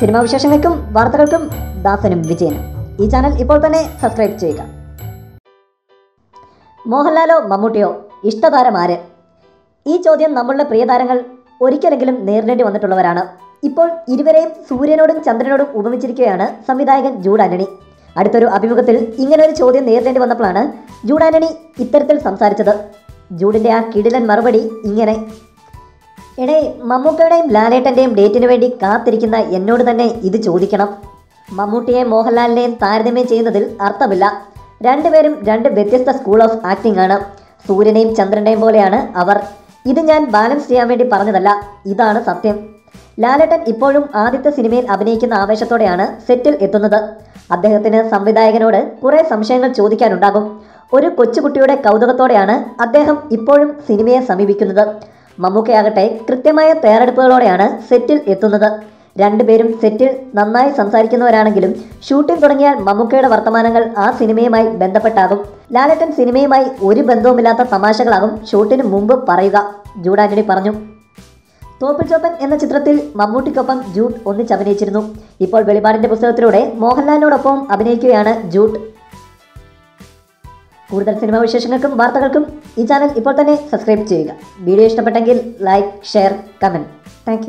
Cinema വിശേഷങ്ങൾക്കും വാർത്തകൾക്കും ദാസനും വിജയനും. ഈ ചാനൽ ഇപ്പോൾ തന്നെ സബ്സ്ക്രൈബ് ചെയ്യുക. മോഹൻലാലോ മമ്മൂട്ടിയോ ഇഷ്ടതാരമാര് ഈ ചോദ്യം നമ്മളുടെ പ്രിയതാരങ്ങൾ ഒരിക്കലെങ്കിലും നേരിടേണ്ടി വന്നിട്ടുള്ളവരാണ്. ഇപ്പോൾ ഇരുവരെയും സൂര്യനോടും ചന്ദ്രനോടും ഉപമിച്ചിരിക്കുകയാണ് സംവിധായകൻ ജൂഡ് ആന്റണി. അടുത്തൊരു അഭിമുഖത്തിൽ ഇങ്ങനൊരു ചോദ്യം നേരിടേണ്ടി വന്നപ്പോഴാണ് ജൂഡ് ആന്റണി ഇത്തരത്തിൽ സംസാരിച്ചത്. ജൂഡിന്റെ ആ കിടിലൻ മറുപടി ഇങ്ങനെ എടേ മമ്മൂക്കയുടെയും ലാലേട്ടന്റെയും ഡേറ്റിന് വേണ്ടി കാത്തിരിക്കുന്ന എന്നോട് തന്നെ ഇത് ചോദിക്കണം. മമ്മൂട്ടിയെ മോഹൻലാലിനെയും താരതമ്യം ചെയ്യുന്നതിൽ അർത്ഥമില്ല. രണ്ടുപേരും രണ്ട് വ്യത്യസ്ത സ്കൂൾ ഓഫ് ആക്ടിംഗ് ആണ്. സൂര്യനെയും ചന്ദ്രനെയും പോലെയാണ് അവർ. ഇത് ഞാൻ ബാലൻസ് ചെയ്യാൻ വേണ്ടി പറഞ്ഞതല്ല. ഇതാണ് സത്യം. ലാലേട്ടൻ ഇപ്പോഴും ആദ്യത്തെ സിനിമയിൽ അഭിനയിക്കുന്ന ആവേശത്തോടെയാണ് സെറ്റിൽ എത്തുന്നത്. അദ്ദേഹത്തിന് സംവിധായകനോട് കുറേ സംശയങ്ങൾ ചോദിക്കാനുണ്ടാകും. ഒരു കൊച്ചുകുട്ടിയുടെ കൗതുകത്തോടെയാണ് അദ്ദേഹം ഇപ്പോഴും സിനിമയെ സമീപിക്കുന്നത്. മമ്മൂക്കയാകട്ടെ കൃത്യമായ തയ്യാറെടുപ്പുകളോടെയാണ് സെറ്റിൽ എത്തുന്നത്. രണ്ടുപേരും സെറ്റിൽ നന്നായി സംസാരിക്കുന്നവരാണെങ്കിലും ഷൂട്ടിംഗ് തുടങ്ങിയാൽ മമ്മൂക്കയുടെ വർത്തമാനങ്ങൾ ആ സിനിമയുമായി ബന്ധപ്പെട്ടാകും. ലാലേട്ടൻ സിനിമയുമായി ഒരു ബന്ധവുമില്ലാത്ത തമാശകളാകും ഷൂട്ടിന് മുമ്പ് പറയുക ജൂഡാന്റണി പറഞ്ഞു. തോപ്പിൽ ചോപ്പൻ എന്ന ചിത്രത്തിൽ മമ്മൂട്ടിക്കൊപ്പം ജൂട്ട് ഒന്നിച്ചഭിനയിച്ചിരുന്നു. ഇപ്പോൾ വെളിപാടിന്റെ പുസ്തകത്തിലൂടെ മോഹൻലാലിനോടൊപ്പം അഭിനയിക്കുകയാണ് ജൂട്ട് കൂടുതൽ സിനിമാ വിശേഷങ്ങൾക്കും വാർത്തകൾക്കും ഈ ചാനൽ ഇപ്പോൾ തന്നെ സബ്സ്ക്രൈബ് ചെയ്യുക. വീഡിയോ ഇഷ്ടപ്പെട്ടെങ്കിൽ ലൈക്ക് ഷെയർ കമന്റ്. താങ്ക്